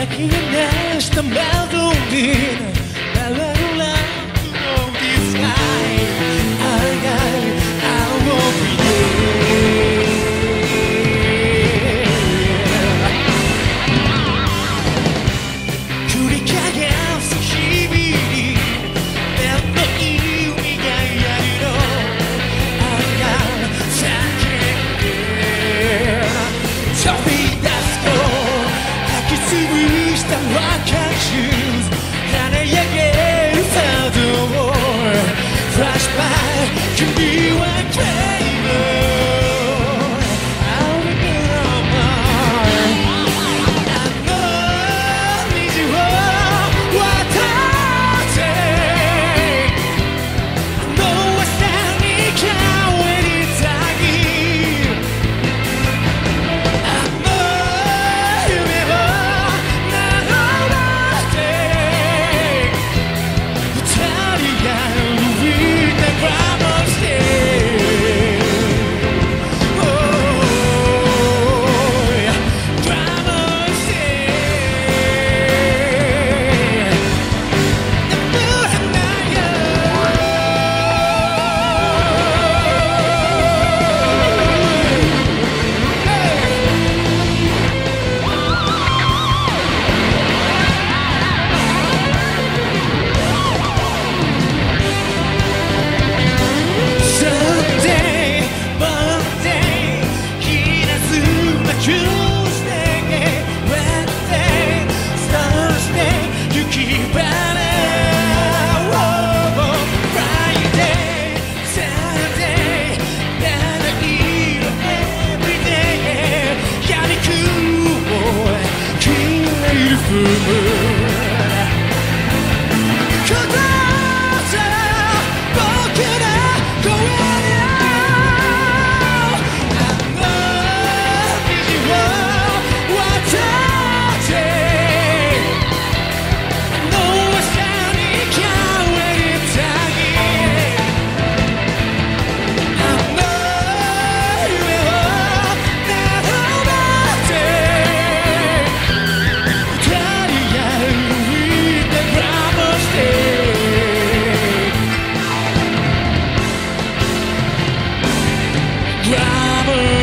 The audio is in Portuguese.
É que nesta melodia ela and why can't you? perfume. gravel